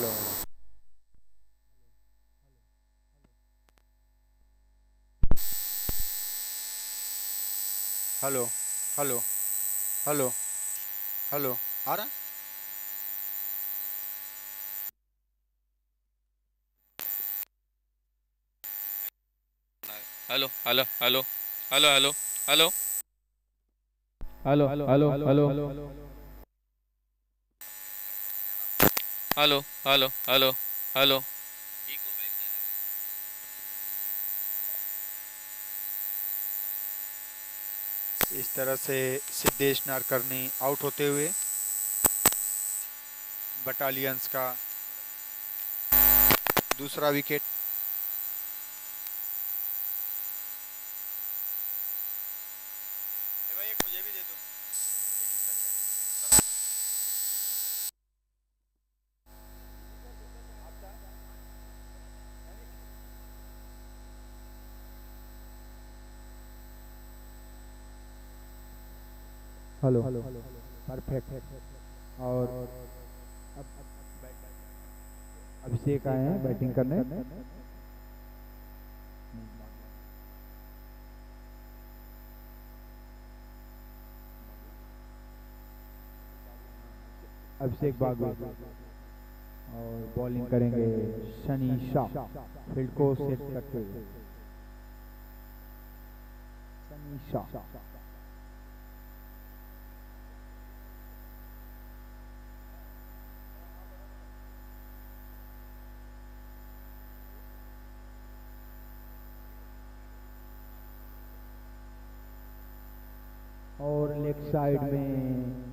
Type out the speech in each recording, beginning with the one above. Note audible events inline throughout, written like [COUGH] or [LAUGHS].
Aló. Aló, aló, aló, aló. ¿Ahora? Aló, aló, aló, aló, aló, aló. Aló, aló, aló, aló. Hello hello hello hello. इस तरह से Siddhesh नारकर्णी out होते हुए battalions का दूसरा wicket ए भाई एक मुझे भी दे दो एक ही साथ है। हेलो। परफेक्ट और अभिषेक आए हैं बैटिंग करने। अभिषेक बागु और बॉलिंग करेंगे शनि शाह फ़ील्ड को सेट करते हुए। शनि शाह और लेग साइड में।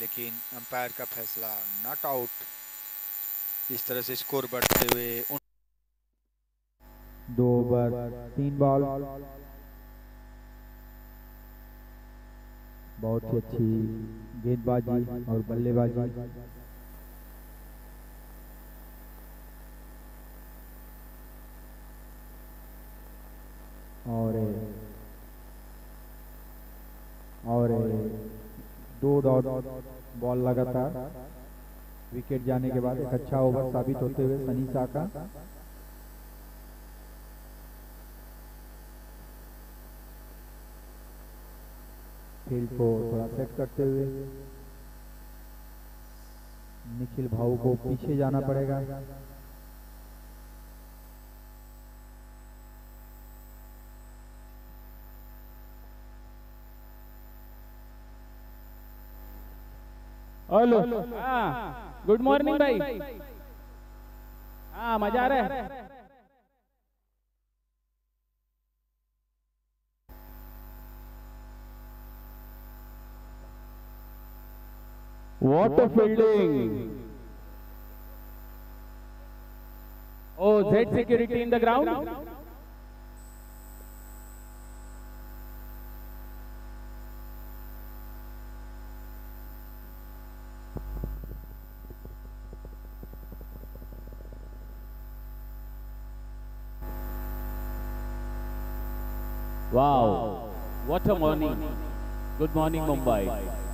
लेकिन अंपायर का फैसला नॉट आउट इस तरह से स्कोर बढ़ते हुए उन दो ओवर तीन बॉल बहुत ही अच्छी गेंदबाजी और बल्लेबाजी। और और दो डॉट बॉल लगातार। विकेट जाने के बाद एक अच्छा ओवर साबित होते हुए सनी शाह का। फ़ील्ड को थोड़ा सेट करते हुए निखिल भाऊ को पीछे जाना पड़ेगा। हेलो। हाँ। गुड मॉर्निंग भाई। हाँ मज़ा आ रहा है। What fielding oh Z security in the ground a morning. Good morning, Mumbai.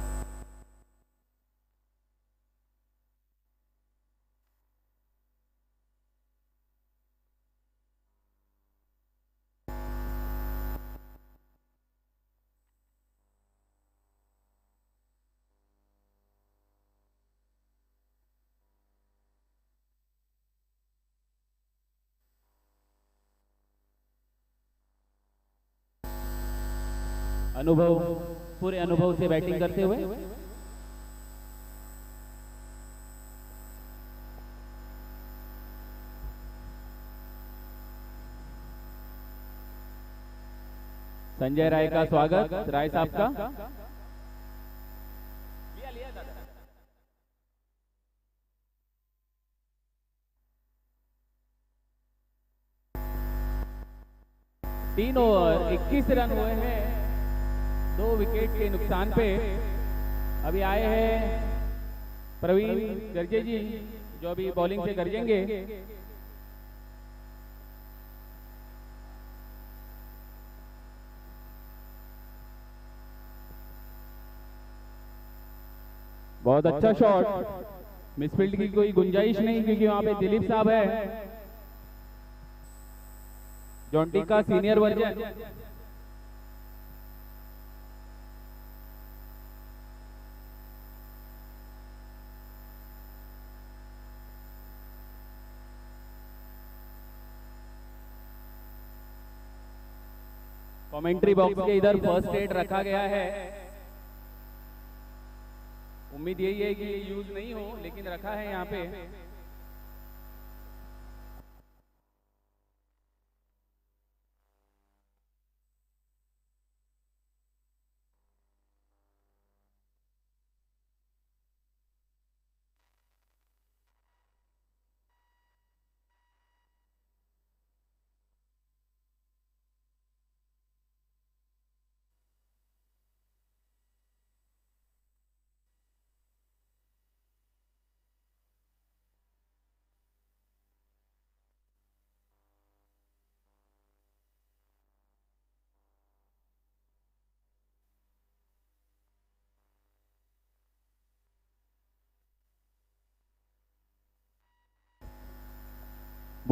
अनुभव, पूरे अनुभव से बैटिंग करते हुए। संजय राय का स्वागत, राय साहब का। तीन ओवर 21 रन हुए हैं। दो विकेट के नुकसान पे अभी आए हैं प्रवीण गर्जे जी जो अभी बॉलिंग से गर्जेंगे बहुत अच्छा शॉट मिसफील्ड की कोई गुंजाइश नहीं क्योंकि वहाँ पे दिलीप साहब है। जॉन्टी का सीनियर वर्जन कमेंट्री बॉक्स के इधर फ़र्स्ट एड रखा गया है। उम्मीद यही है कि यूज़ नहीं हो, लेकिन रखा है यहाँ पे।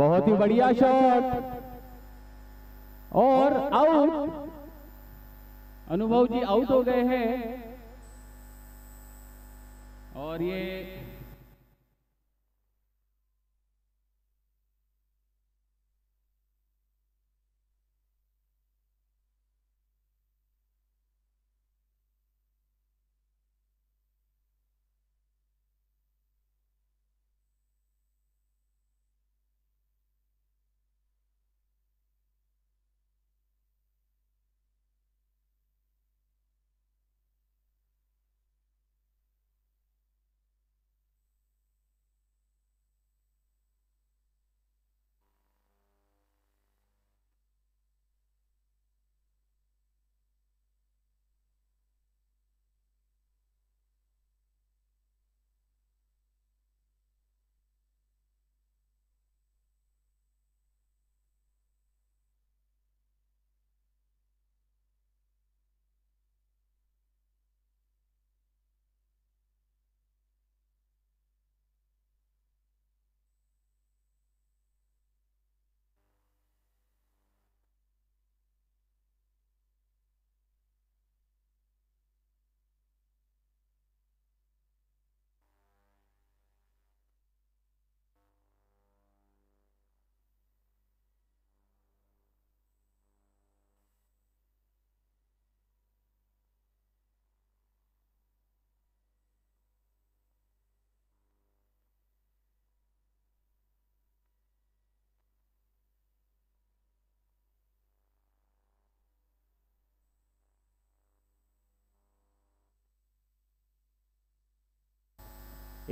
बहुत ही बढ़िया शॉट और आउट अनुभव जी आउट हो गए हैं। और ये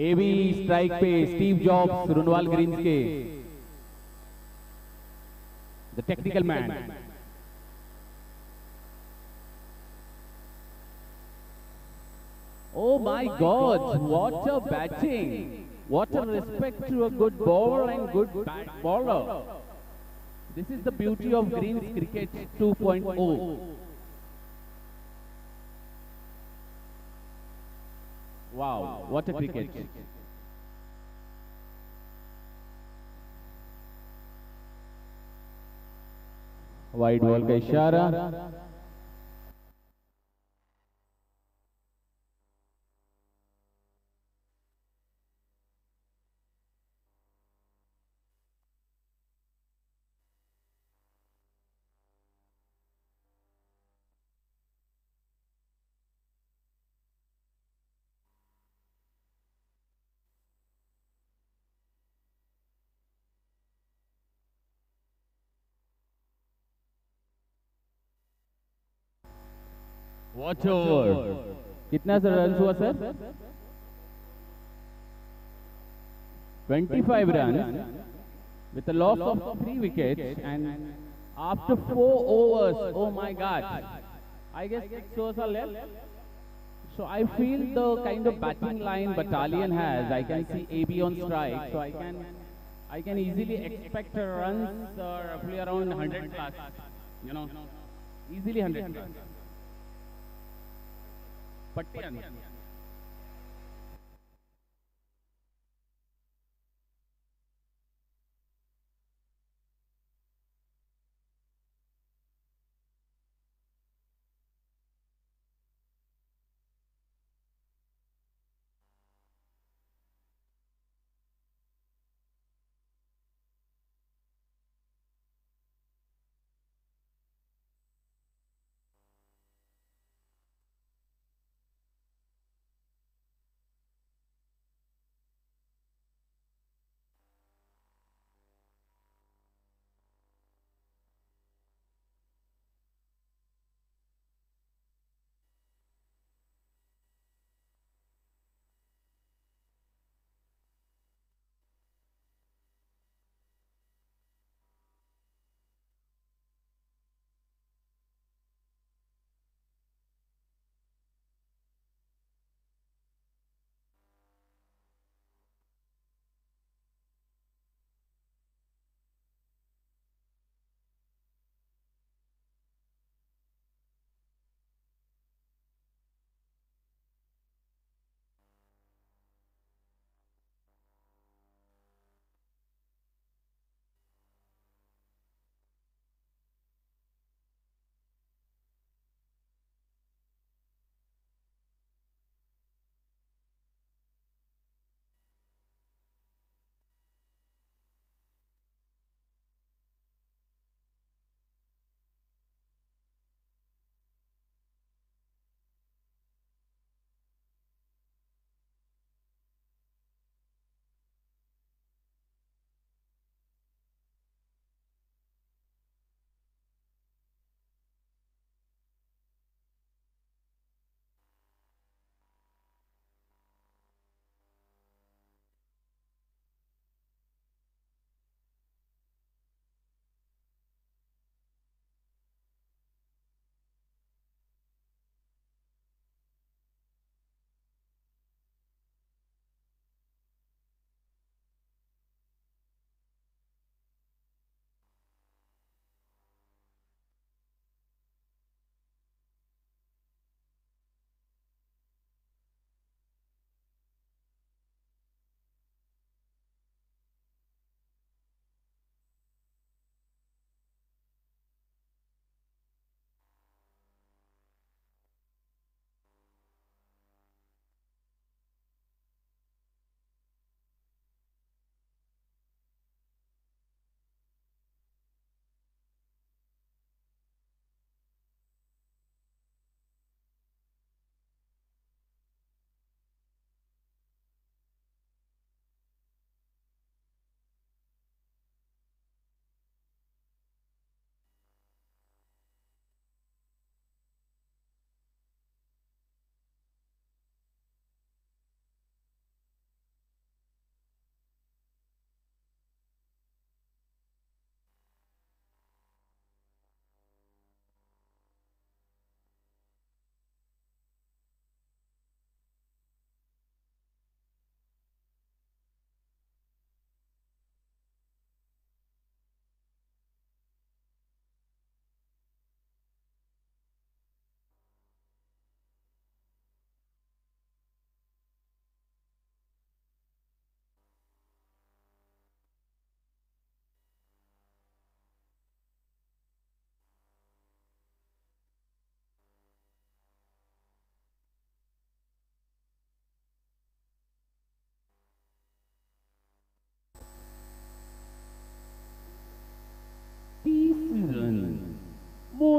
एबी स्ट्राइक पे स्टीव जॉब्स रुनवाल ग्रीन्स के the technical man Oh my God! What a batting! What a respect to a good bowler and good bat bowler. This is the beauty of Greens Cricket 2.0. Wow! What a cricket! Wide ball का इशारा watch over कितना sir run हुआ sir 25 runs with a loss of three wickets and after four overs oh my god i guess six overs are left so i feel the kind of batting line battalion has i can see ab on strike so i can i can easily expect runs uh, roughly around 100 plus you know easily 100 plus ಪಟ್ಟಿಯನ್ನು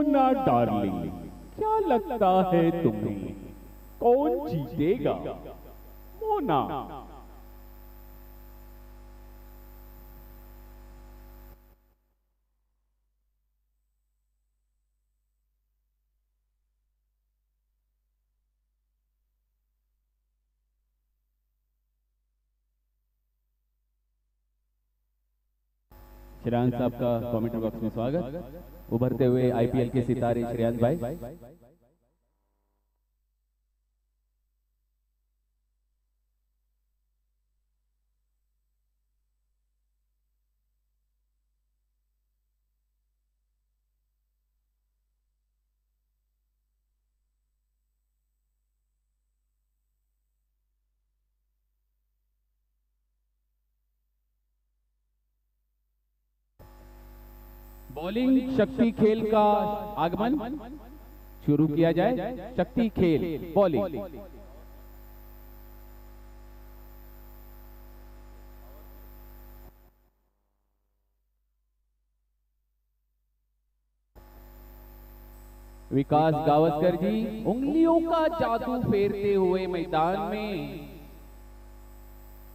Mona darling. क्या लगता है तुम्हें? कौन जीतेगा? मोना। श्रेयांश साहब का commentary box में स्वागत। उभरते हुए आईपीएल के सितारे श्रेयांश भाई। बॉलिंग शक्ति खेल का आगमन शुरू किया जाए। शक्ति खेल बॉलिंग विकास गावस्कर जी उंगलियों का जादू फेरते हुए मैदान में।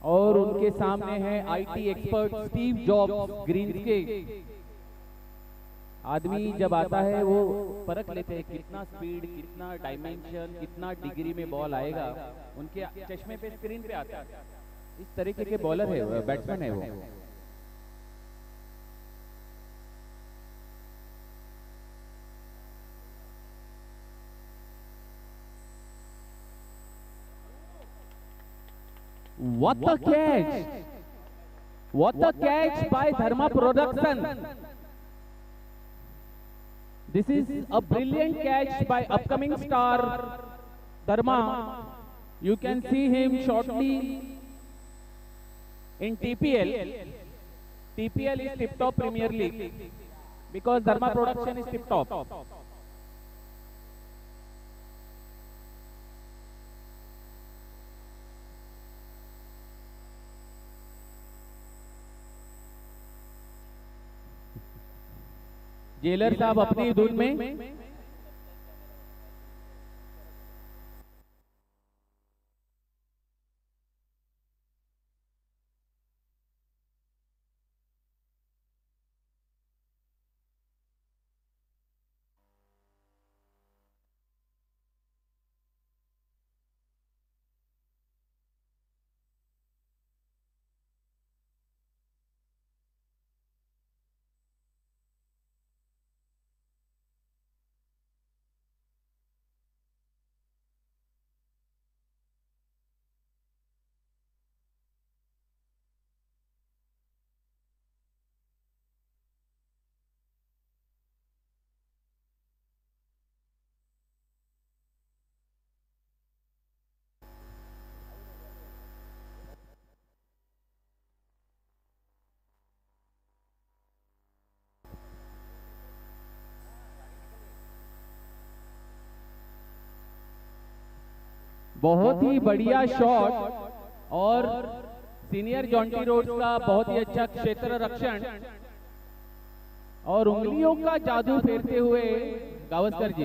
और उनके सामने है IT expert Steve Jobs Green के आदमी जब आता है वो परख लेते हैं कितना स्पीड कितना डायमेंशन कितना डिग्री में बॉल आएगा। उनके चश्मे पे स्क्रीन पे आता है। इस तरीके के बॉलर है बैट्समैन है वो। What a catch! What a catch by Dharma Production! This is a brilliant catch by upcoming star Dharma. You can see him shortly in TPL. TPL is Tip Top Premier League because Dharma production is tip top. Jailer साहब अपनी धुन में बहुत ही बढ़िया shot और senior Jonty road का बहुत ही अच्छा क्षेत्र रक्षण और उंगलियों का जादू फेरते हुए गावस्कर जी।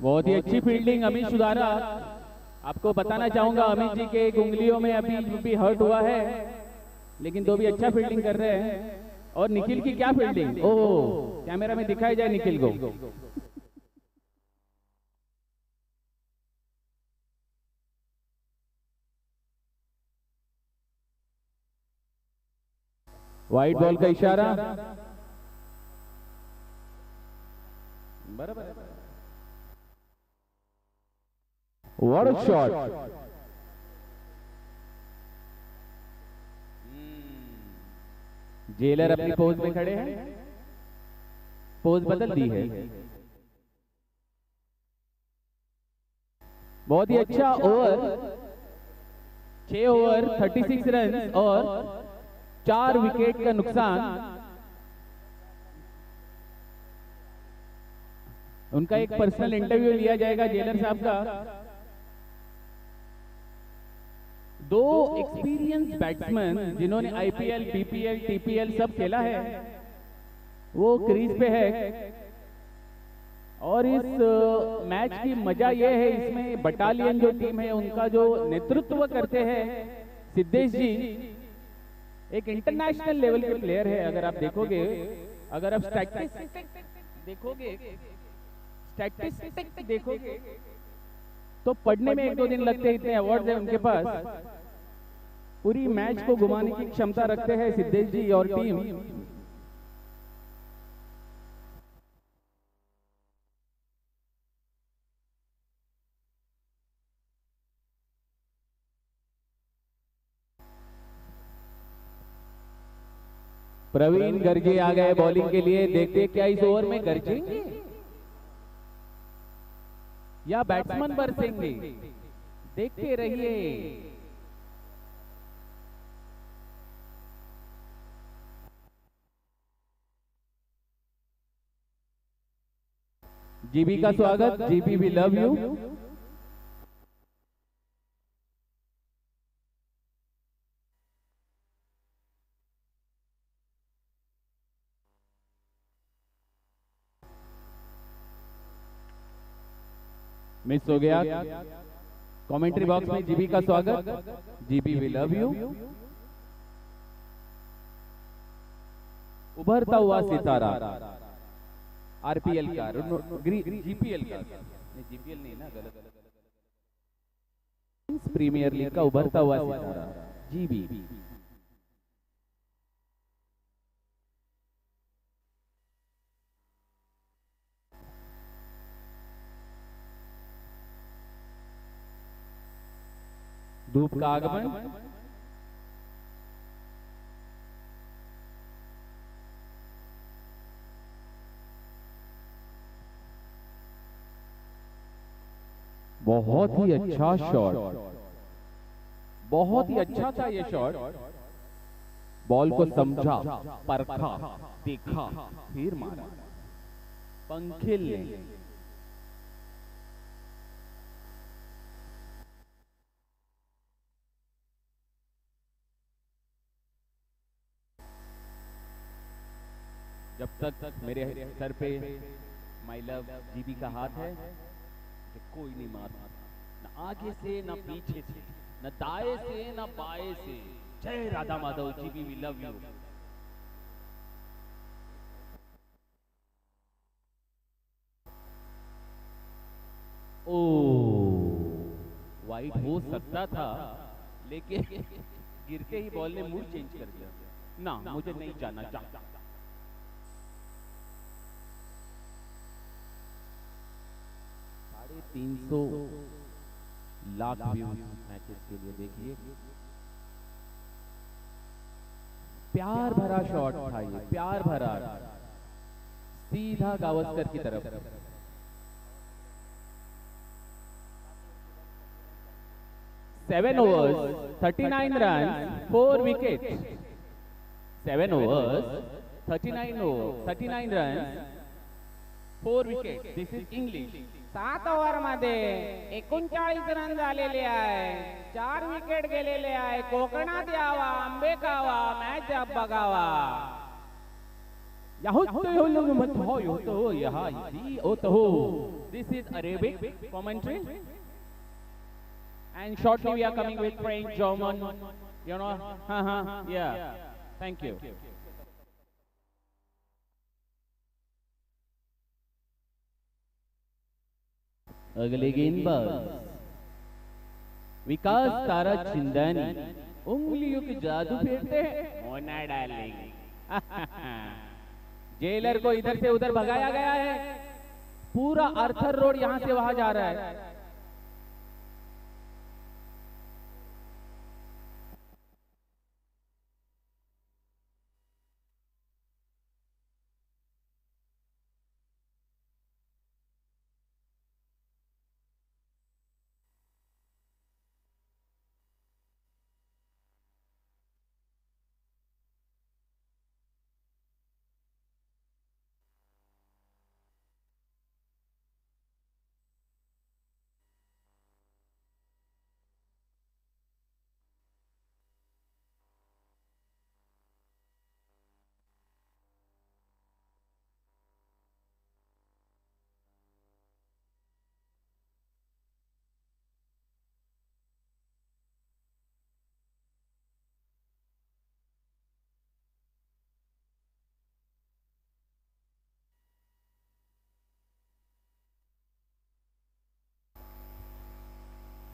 बहुत ही अच्छी फील्डिंग अमित सुधारा। आपको बताना चाहूँगा अमित जी के उंगलियों में अभी भी हर्ट हुआ है लेकिन दो भी अच्छा फील्डिंग कर रहे हैं। और निखिल की क्या फील्डिंग ओ कैमरा में दिखाई जाए निखिल को। व्हाइट बॉल का इशारा। बराबर। What a shot! जेलर अपनी पोज में खड़े हैं? पोज बदल दी है। बहुत ही अच्छा ओवर छह ओवर 36 रन और चार विकेट का नुकसान। उनका एक पर्सनल इंटरव्यू लिया जाएगा जेलर साहब का। दो एक्सपीरियंस बैट्समैन जिन्होंने आईपीएल बीपीएल टीपीएल सब खेला है। वो क्रीज पे है। और इस मैच की मज़ा ये है इसमें बटालियन जो टीम है उनका जो नेतृत्व करते हैं सिद्धेश जी एक इंटरनेशनल लेवल के प्लेयर है अगर आप देखोगे अगर आप स्टैटिस्टिक्स देखोगे स्टैटिस्टिक्स देखोगे तो पढ़ने में एक दो दिन लगते हैं इतने अवार्ड है उनके पास। पूरी मैच को घुमाने की क्षमता रखते हैं सिद्धेश जी और टीम। प्रवीण गर्जे आ गए बॉलिंग के लिए। देखते क्या इस ओवर में गर्जेंगे। या बैट्समैन बरसेंगे देखते रहिए। जीबी का स्वागत GB we love you miss हो गया। कमेंट्री बॉक्स में जीबी का स्वागत। जीबी वी लव यू उभरता हुआ सितारा। आरपीएल का जीपीएल का। जीपीएल नहीं ना गलत प्रीमियर लीग का उभरता हुआ सितारा। जीबी। धूप का आगमन। बहुत ही अच्छा शॉट बहुत ही अच्छा था ये शॉट बॉल को समझा परखा देखा फिर मारा। पंखिल ने जब तक मेरे सर पे माई लव जीबी का हाथ है कोई नहीं मार न आगे से न पीछे से न दाएँ से न बाएँ से। जय Radha Madhav GB we love you oh wide हो सकता था लेकिन गिरते ही बॉल ने मूड चेंज कर दिया। ना मुझे नहीं जाना चाहता। तीन सौ लाख व्यूज़ मैचेस के लिए देखिए। प्यार भरा शॉट था ये प्यार भरा। सीधा गावस्कर की तरफ़। Seven overs thirty nine run four wicket seven overs thirty nine over thirty nine run four wicket this is English सात ओव्हरमध्ये एकोणचाळीस रन झालेले आहे चार विकेट गेलेले आहे कोकणात यावा आंबे खावा मॅच बघावा This is Arabic commentary. And shortly we are coming with French, German, you know, uh-huh, yeah. Thank you. अगले गेंदबाज विकास तारा चिंदानी उंगलियों के जादू फेरते हैं। मोना डार्लिंग। [LAUGHS] जेलर को इधर से उधर भगाया गया है। पूरा आर्थर रोड यहाँ से वहाँ जा रहा है।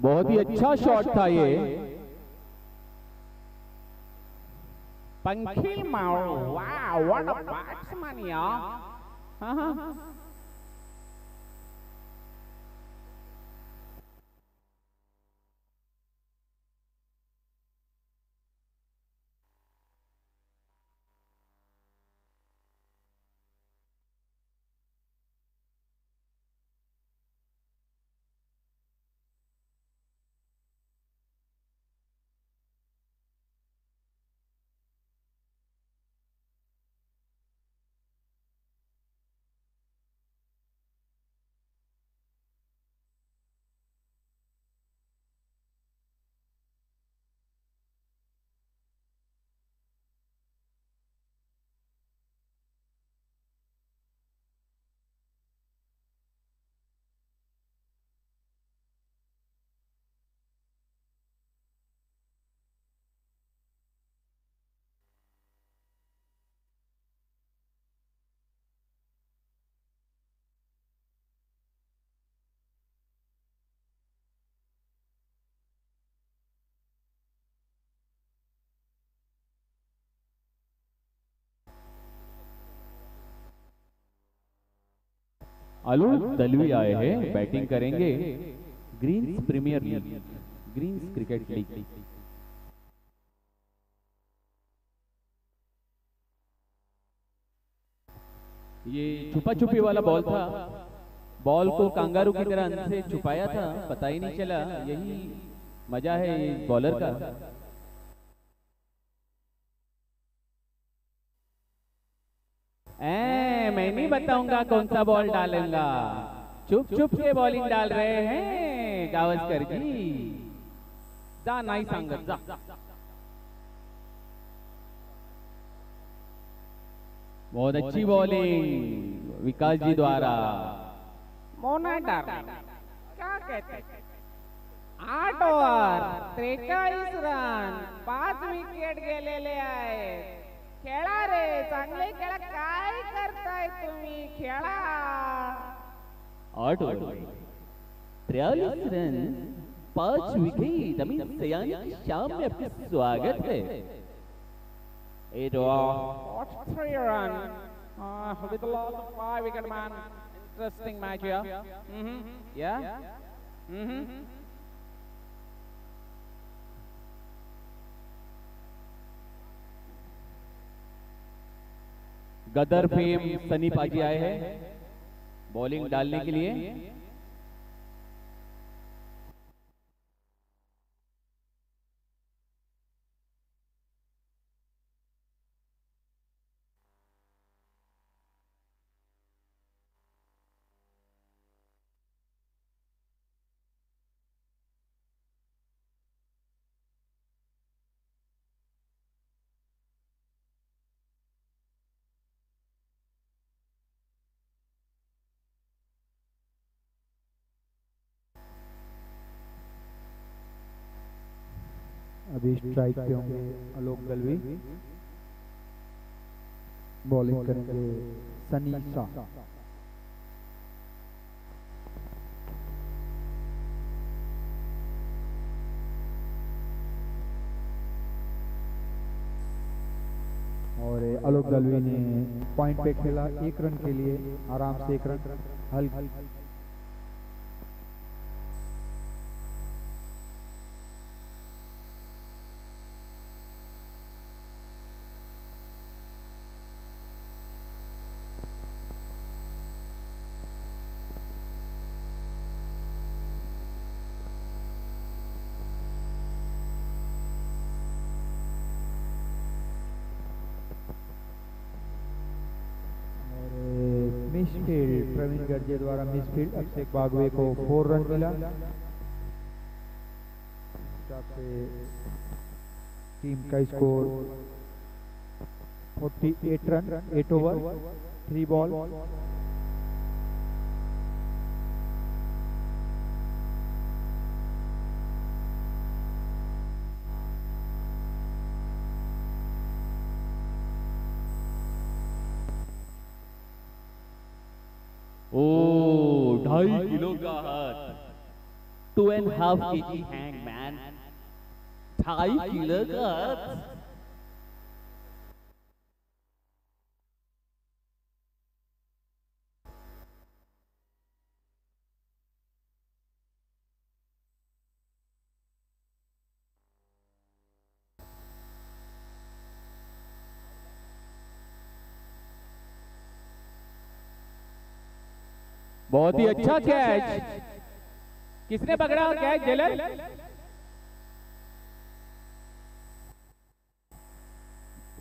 बहुत ही अच्छा शॉट था ये। पंखी मारो। वाह व्हाट अ बैट्समैन यार। हाँ हाँ। आलोक दलवी आए हैं बैटिंग करेंगे Greens premier league Greens cricket league. ये छुपा छुपी वाला बॉल था। बॉल को कांगारू की तरह अंदर से छुपाया था पता ही नहीं चला यही मज़ा है बॉलर का। ए, मैं नहीं बताऊँगा कौन सा बॉल डालूँगा। चुप चुप के बॉलिंग डाल रहे हैं गावस्कर जी। जा। नाही सांगत जा। बहुत अच्छी बॉलिंग विकास जी द्वारा। मोना डार्लिंग क्या कहते आठ ओव्हर त्रेचाळीस रन पाच विकेट गेलेले आहेत खेळा रे चांगले खेळा काय करताय तुम्ही खेळा आठ ओवर त्रियालीस रन पाँच विकेट अमित सयानी की शाम में आपका स्वागत है off. What three run? Uh, with a loss of five wicket man. Interesting match here. Mm-hmm. Yeah? Mm-hmm. Gadar fame Sunny Paaji आए हैं। बॉलिंग डालने के लिए। अभी स्ट्राइक पे होंगे। आलोक दलवी बॉलिंग करेंगे सनी शाह और आलोक दलवी ने पॉइंट पे खेला एक रन के लिए, आराम से एक रन हल और गर्जे द्वारा मिसफील्ड अभिषेक बागवे को फोर रन मिला। टीम का score 48 run 8 over 3 ball Two and a half kg hangman. ढाई किलो का बहुत ही अच्छा कैच किसने पकड़ा? Catch jailer?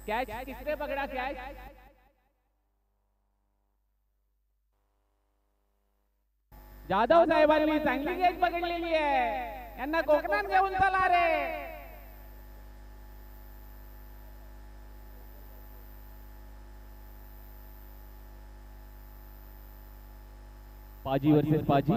कैच किसने पकड़ा कैच जाधव साहेबांनी चांगली कॅच पकडलेली आहे यांना कोकणात घेऊन चला रे। पाजी वर्सेस पाजी.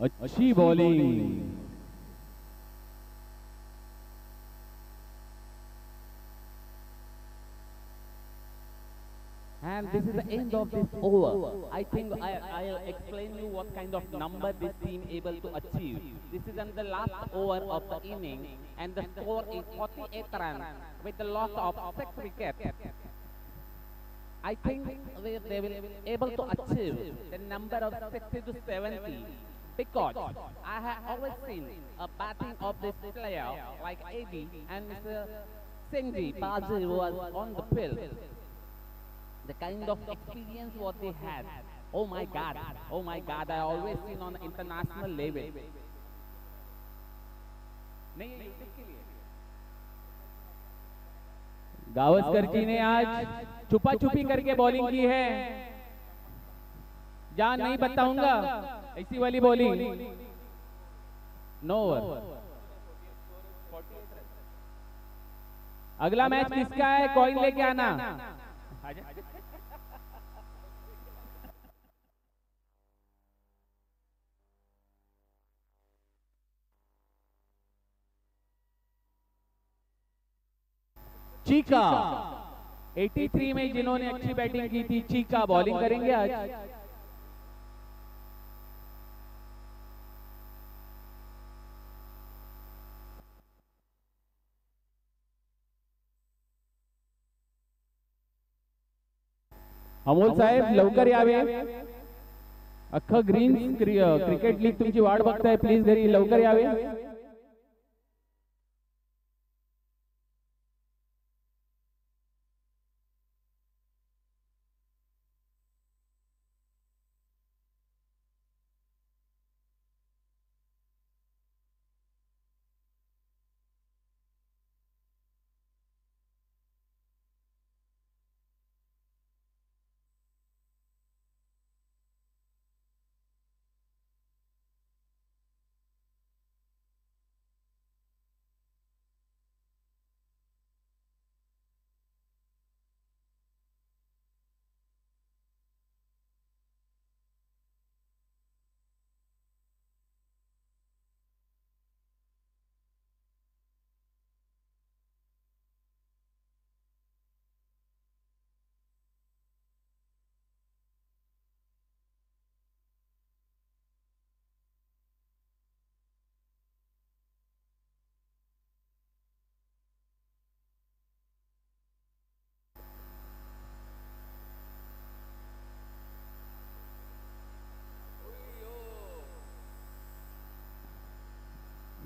अच्छी bowling And this is the end of this over. I think I, I'll explain you what kind of number this team able to achieve. This is on the last over of the inning and the score is 48 runs with the loss of 6 wickets. I think they, they will be able to achieve the number of 60 to 70 Because I have always seen a batting of this player like AD and Mr. Singh Baji was on the field the kind of experience what they had. Oh my God, oh my God, I always seen on international level. नहीं? गावस्कर जी ने आज छुपा छुपी करके bowling की है जहाँ नहीं बताऊँगा ऐसी वाली बॉलिंग नो ओवर अगला मैच किसका है? कॉइन लेके आना. चीका. 83 में जिन्होंने अच्छी बैटिंग की थी चीका. बॉलिंग करेंगे आज. अमोल साहेब लवकर यावे. अख्खं ग्रीन क्रिकेट लीग तुमची वाट बघताय. प्लीज घरी लवकर यावे.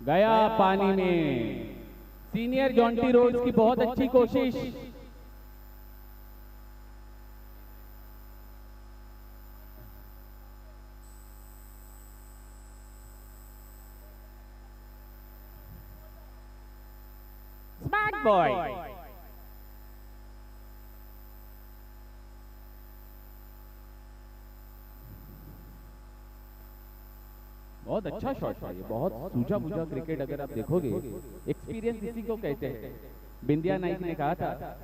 गया पानी में। सीनियर जॉन्टी रोड्स की बहुत अच्छी कोशिश। Smart boy. बहुत अच्छा शॉट था ये, बहुत सूझा बूझा क्रिकेट अगर आप देखोगे एक्सपीरियंस इसी को कहते हैं। बिंदिया नाइक ने कहा था,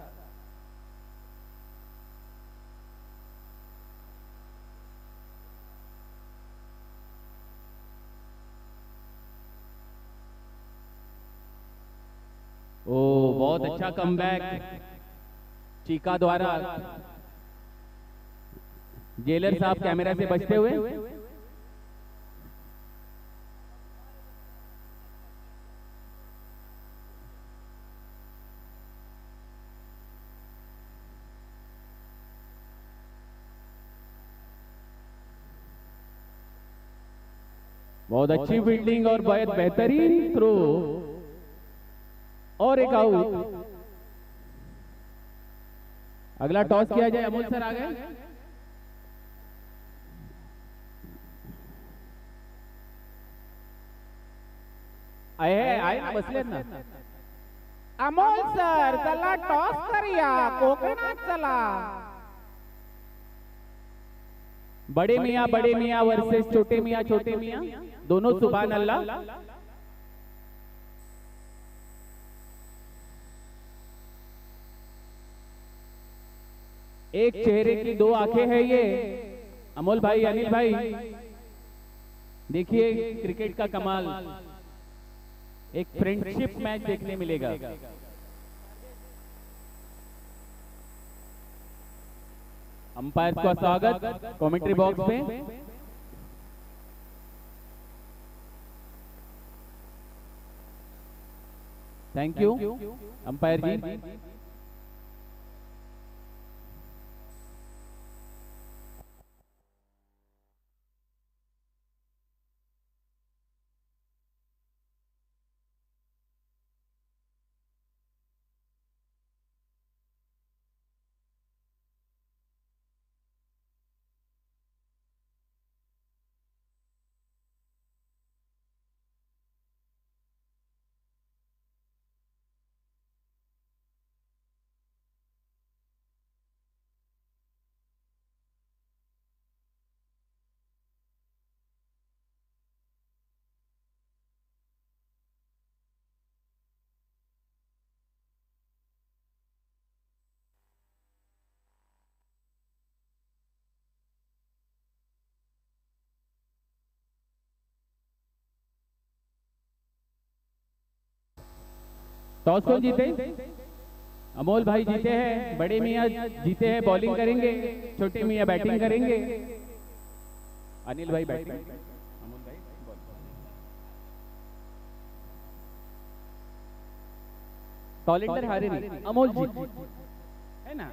ओ, बहुत अच्छा कमबैक चीका द्वारा। जेलर साहब कैमरा से बचते हुए बहुत अच्छी फील्डिंग और बहुत बेहतरीन थ्रो और एक आउट अगला टॉस किया जाए अमोल सर आ गए आए आए ना बसलेत ना अमोल सर चला टॉस करूया कोकणात चला बड़े मियाँ बड़े मियाँ वर्सेस छोटे मियाँ छोटे मियाँ। दोनों सुबह अल्लाह। एक चेहरे की दो आँखें हैं ये। अमोल भाई अनिल भाई। देखिए क्रिकेट का कमाल। एक फ्रेंडशिप मैच देखने मिलेगा। अंपायर का स्वागत। कमेंट्री बॉक्स में। Thank you umpire ji toss कौन जीते। अमोल भाई जीते हैं, बड़े मियाँ जीते हैं बॉलिंग करेंगे, छोटे मियाँ बैटिंग करेंगे। अनिल भाई बैटिंग अमोल हारे नहीं अमोल जी। है ना?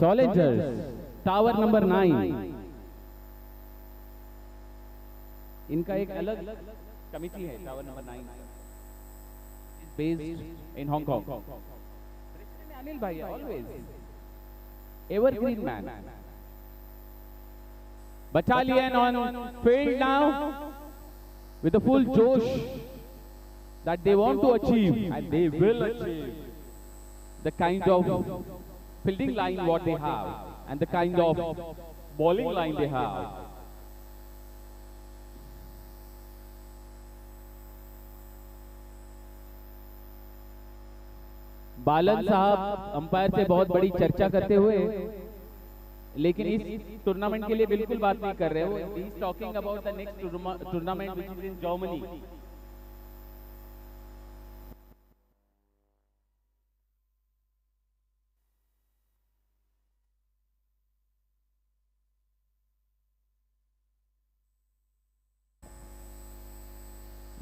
टॉलेंटर टावर नंबर नाइन इनका एक अलग कमिटी है tower number nine based in Hong Kong. President Anil Bhai, always. Evergreen man. Battalion on field now with the full josh that they want to achieve and they will achieve the kind of fielding line what they have and the kind of bowling line they have. Balan साहब umpire से बहुत बड़ी चर्चा करते हुए लेकिन इस tournament के लिए बिल्कुल बात नहीं कर रहे हो। Is talking about the next tournament which is in Germany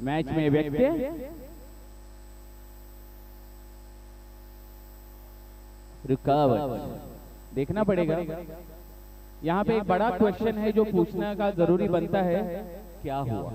match में व्यक्ति रुकावट। देखना पड़ेगा। यहाँ पे एक बड़ा क्वेश्चन है जो पूछना का ज़रूरी बनता है क्या हुआ?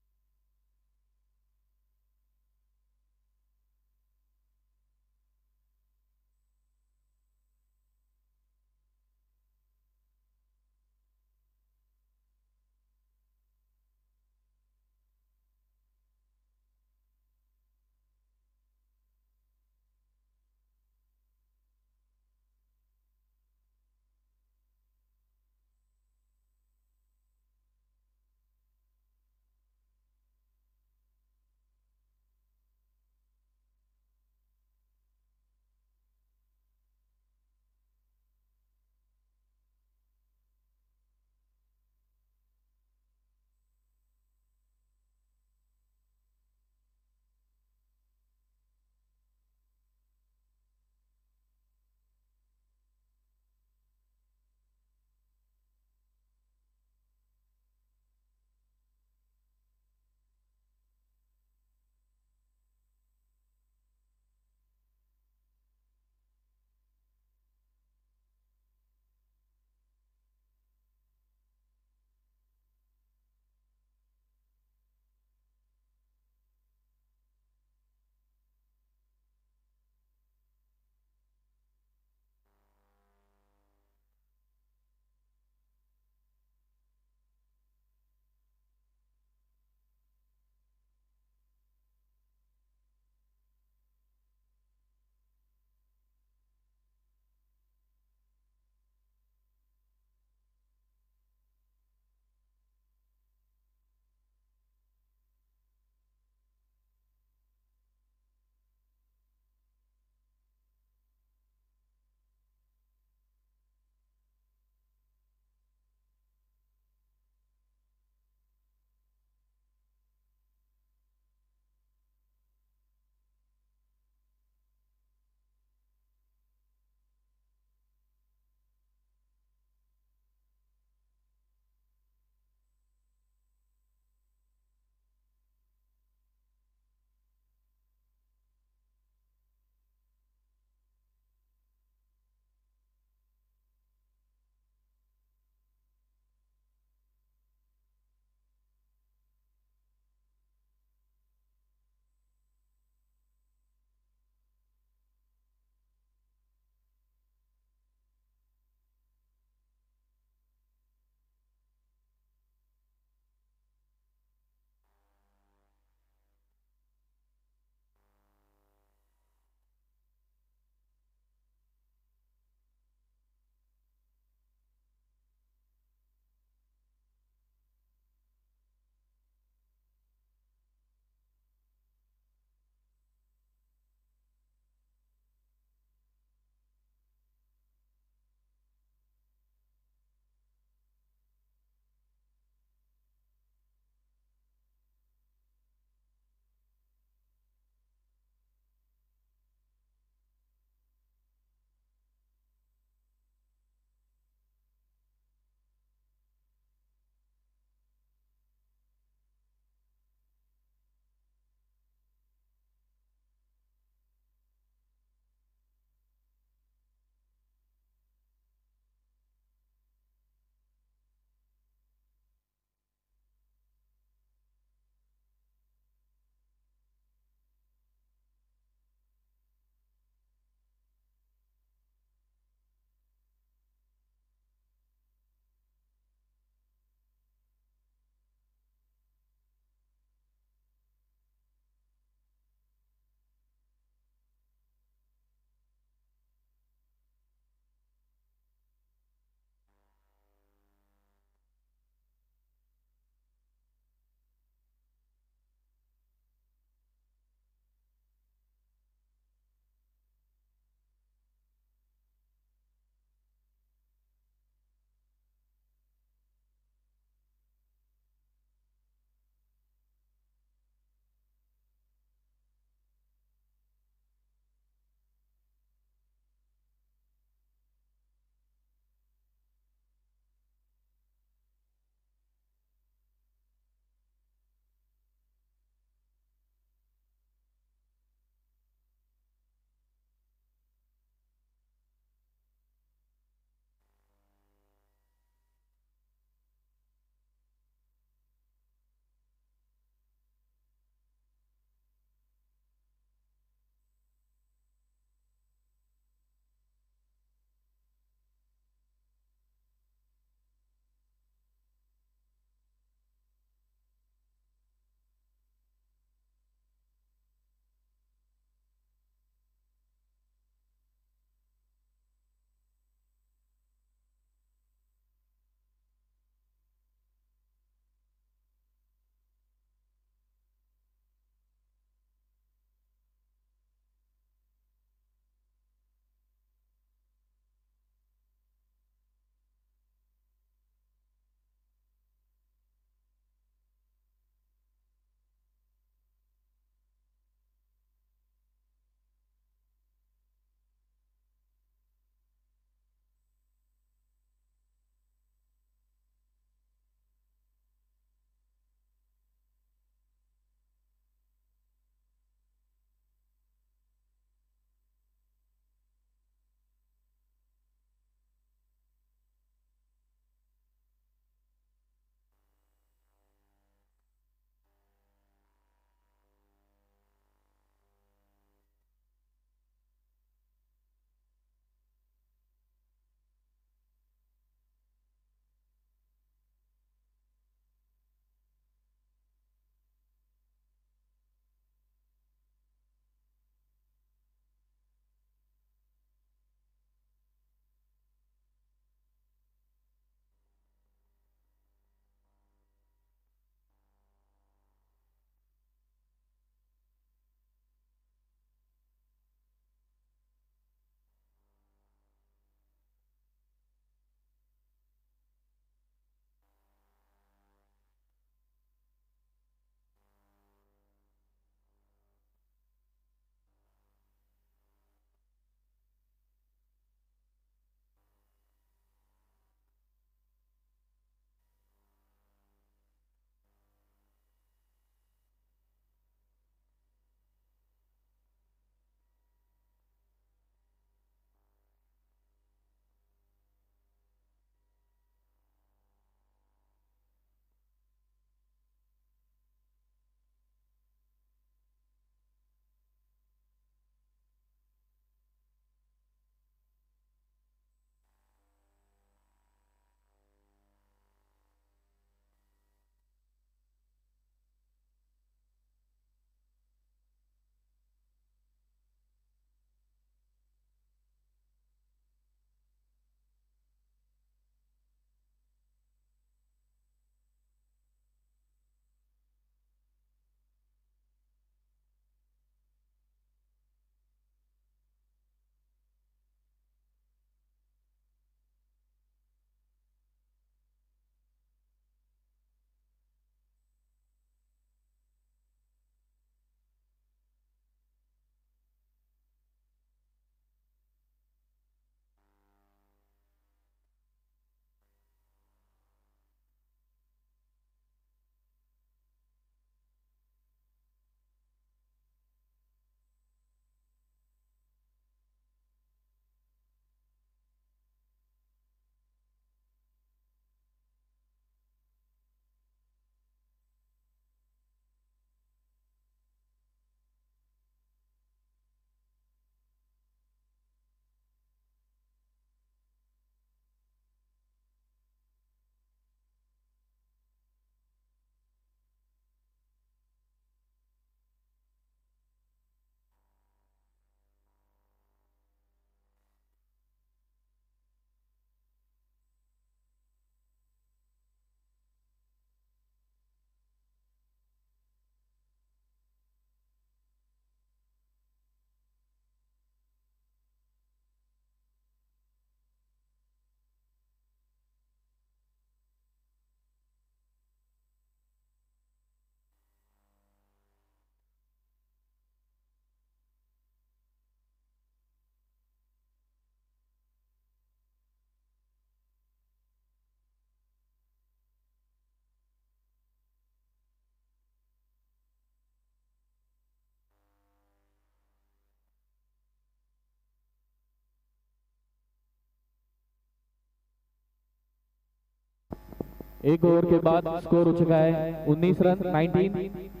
एक ओवर के बाद स्कोर हो चुका है 19 रन 19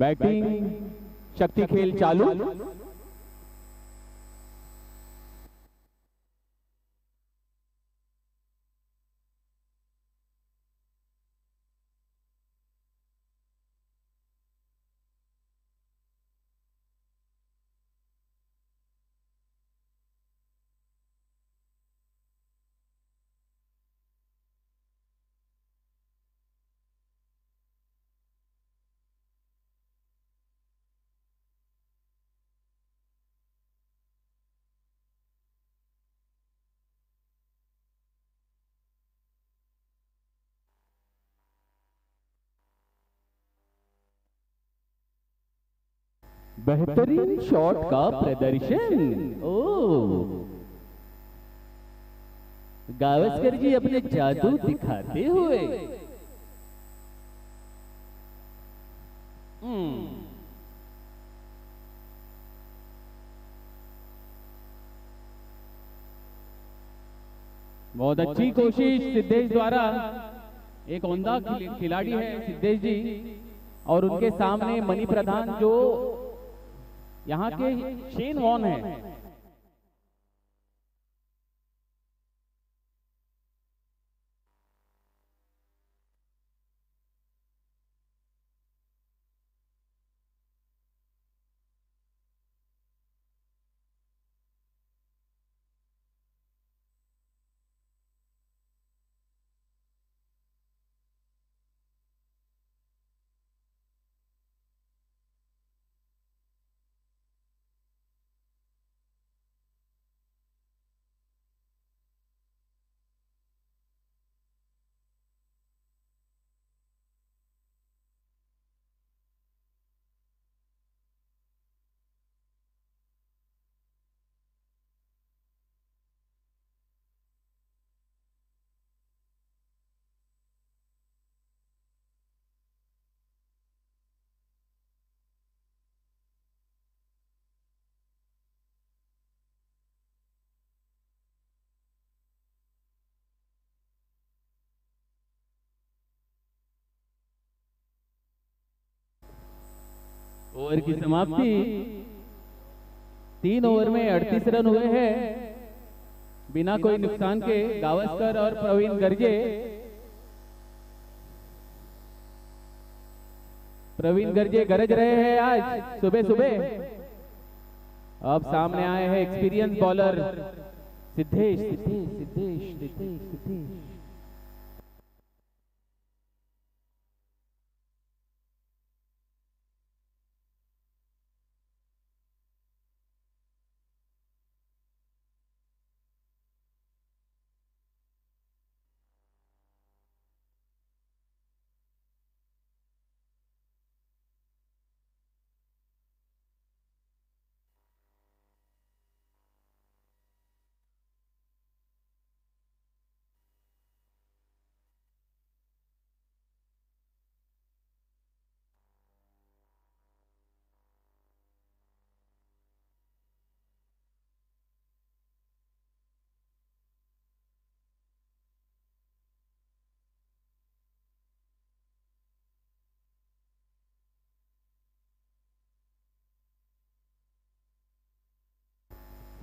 बैटिंग शक्ति खेल चालू। बेहतरीन शॉट का प्रदर्शन। ओ। गावस्कर जी अपने जादू दिखाते हुए। हम्म। बहुत अच्छी कोशिश सिद्धेश द्वारा। एक खिल- खिलाड़ी है सिद्धेश जी। और उनके सामने मणि प्रधान जो यहाँ के शेन वॉन है? ओवर की समाप्ति। तीन ओवर में अड़तीस रन हुए हैं। बिना कोई नुकसान के गावस्कर और प्रवीण गर्जे प्रवीण गर्जे गरज रहे हैं आज, सुबह सुबह। अब सामने आए हैं एक्सपीरियंस बॉलर सिद्धेश। सिद्धेश सिद्धेश सिद्धेश सिद्धेश।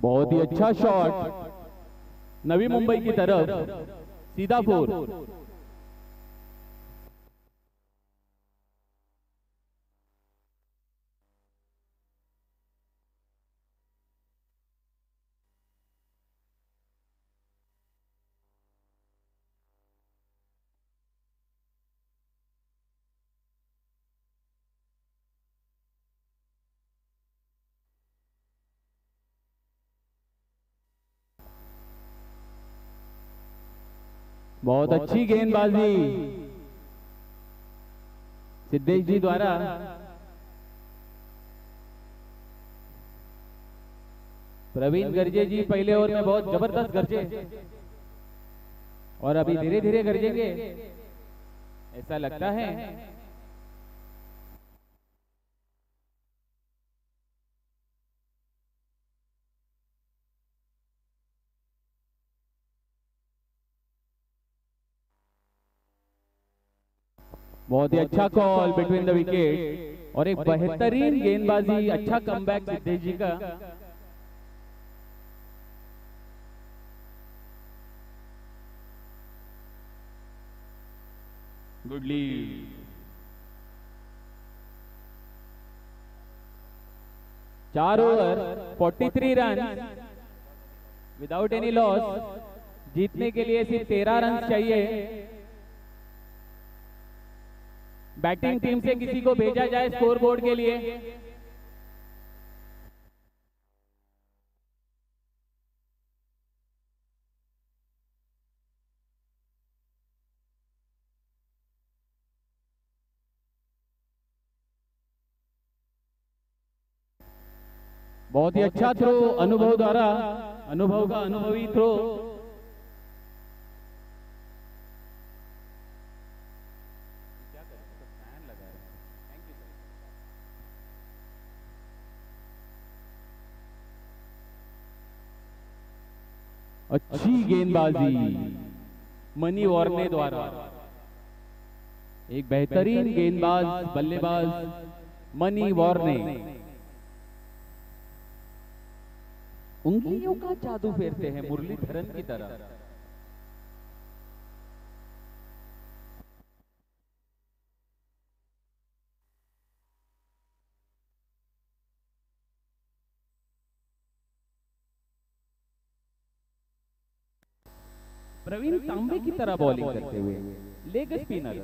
बहुत ही अच्छा शॉट नवी मुंबई की तरफ़ सीधा फोर। बहुत अच्छी गेंदबाजी। सिद्धेश जी द्वारा। प्रवीण गर्जे जी पहले ओवर में बहुत ज़बरदस्त गर्जे। और अभी धीरे धीरे गर्जेंगे। ऐसा लगता है। बहुत ही अच्छा कॉल बिटवीन द विकेट और एक बेहतरीन गेंदबाजी अच्छा कमबैक सिद्धेश जी का। गुड लीड चार over 43 run without any loss जीतने के लिए सिर्फ़ 13 रन चाहिए। बैटिंग टीम से किसी को भेजा जाए स्कोर बोर्ड के लिए। बहुत ही अच्छा थ्रो अनुभव द्वारा अनुभव का अनुभवी थ्रो अच्छी गेंदबाजी। मनी वॉर्ने द्वारा। एक बेहतरीन गेंदबाज बल्लेबाज मनी वॉर्ने। उंगलियों का जादू फेरते हैं मुरलीधरन की तरह। प्रवीण तांबे की तरह बॉलिंग करते हुए। Leg spinner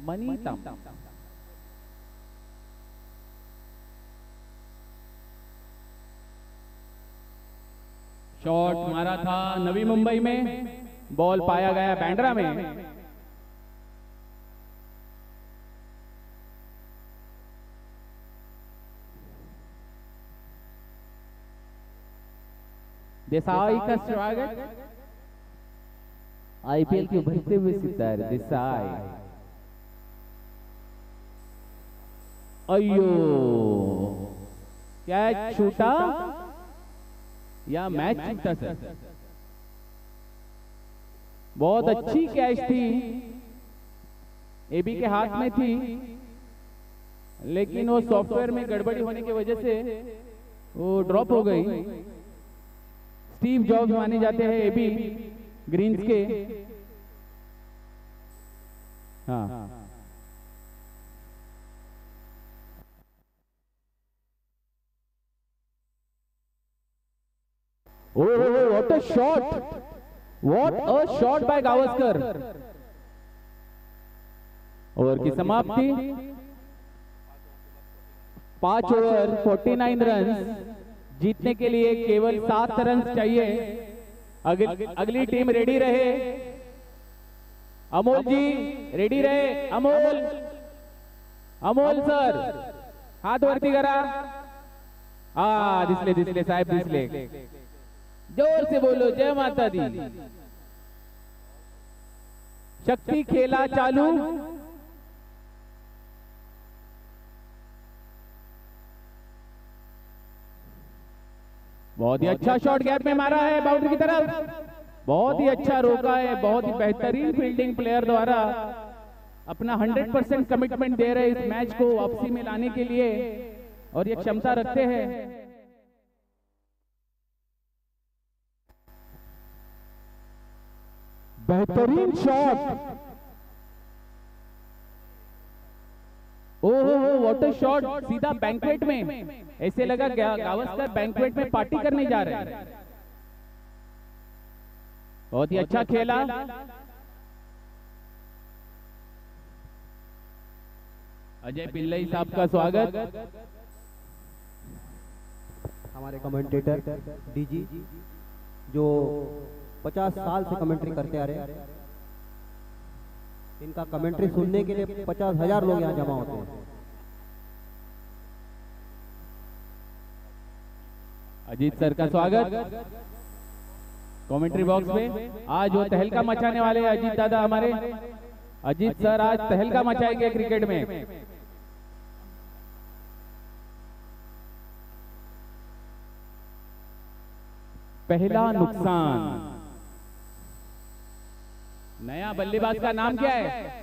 Mani Tambe. Shot मारा था नवी मुंबई में। बॉल पाया गया बैंड्रा में। देसाई का स्वागत। आईपीएल के उभरते हुए सितारे? देसाई। अयो। कैच छूटा या मैच जीता सर? बहुत अच्छी कैच थी। एबी के हाथ में थी। लेकिन वो सॉफ्टवेयर में गड़बड़ी होने की वजह से वो ड्रॉप हो गई। स्टीव जॉब्स माने जाते हैं एबी ग्रीन्स के? हाँ। Oh, what a shot! What a shot by Gavaskar! Over की समाप्ति। पाँच ओवर 49 रन जीतने के लिए केवल सात रन चाहिए। अगल, अगली टीम रेडी रहे। अमोल जी रेडी रहे। अमोल अमोल सर हात वरती करा हा दिसले दिसले साहेब दिसले ज़ोर से बोलो जय माता दी। शक्ति खेला चालू। बहुत ही अच्छा शॉट गैप में मारा है बाउंड्री की तरफ़। बहुत ही अच्छा रोका है बहुत ही बेहतरीन फील्डिंग प्लेयर द्वारा अपना 100 परसेंट कमिटमेंट दे रहे इस मैच को वापसी में लाने के लिए। और ये क्षमता रखते हैं। बेहतरीन शॉट ओहो व्हाट अ शॉट सीधा बैंकवेट में। ऐसे लगा गावस्कर बैंकवेट में पार्टी करने जा रहे हैं। बहुत ही अच्छा खेला। अजय पिल्लई साहब का स्वागत। हमारे कमेंटेटर डीजी जो 50 साल से कमेंट्री करते आ रहे हैं। इनका कमेंट्री सुनने के लिए पचास हज़ार लोग यहाँ जमा होते हैं। अजीत सर का स्वागत। कमेंट्री बॉक्स में आज वो तहलका मचाने वाले हैं अजीत दादा हमारे। अजीत सर आज तहलका मचाएँगे क्रिकेट में। पहला नुकसान। नया बल्लेबाज का नाम क्या है?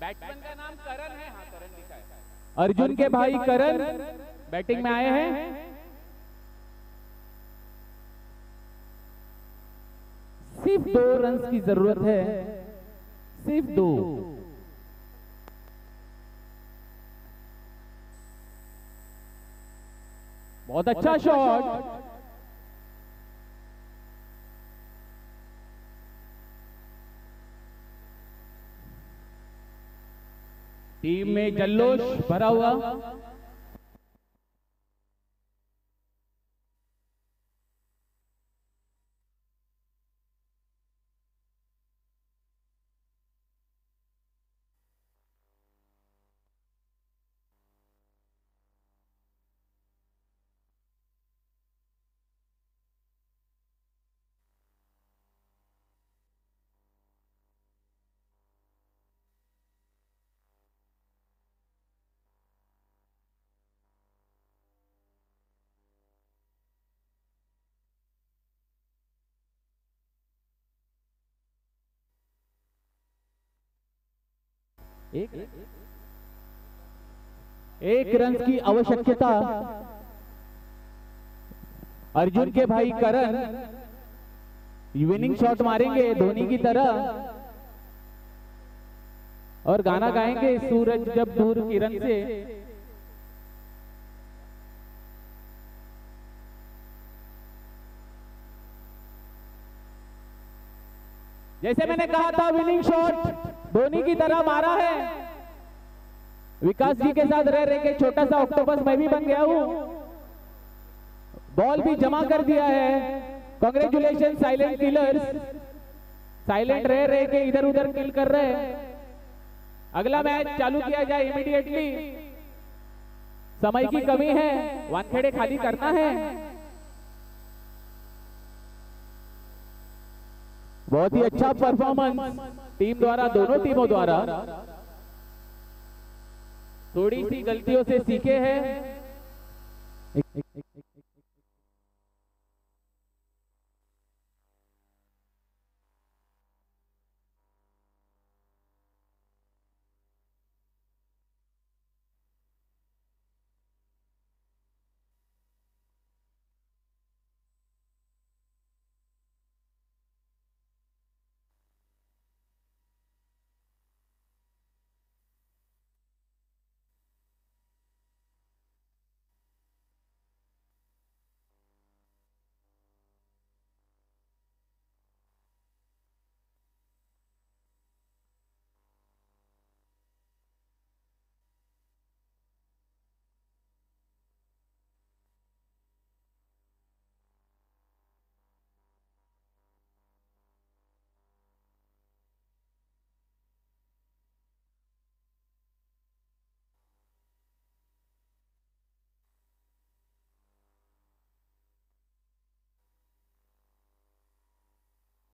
बैट्समैन का नाम करण है। हाँ करण लिखा है। अर्जुन के भाई करण बैटिंग में आए हैं। सिर्फ़ दो रन की ज़रूरत है। सिर्फ़ दो, दो। बहुत अच्छा शॉट टीम में जल्लोश भरा हुआ। एक एक रन की आवश्यकता। अर्जुन के भाई करण विनिंग शॉट मारेंगे धोनी की तरह। और गाना गाएँगे सूरज जब दूर किरण से। जैसे मैंने कहा था विनिंग शॉट धोनी की तरह मारा है। विकास जी के साथ रह रहे के छोटा सा ऑक्टोपस मैं भी बन गया हूँ। बॉल भी जमा कर दिया है। कॉन्ग्रेचुलेशन साइलेंट किलर्स साइलेंट रह रहे के इधर उधर किल कर रहे हैं। अगला मैच चालू किया जाए इमीडिएटली समय की कमी है। वानखेड़े खाली करना है। बहुत ही अच्छा परफॉर्मेंस टीम द्वारा दोनों टीमों द्वारा थोड़ी सी गलतियों से सीखे हैं।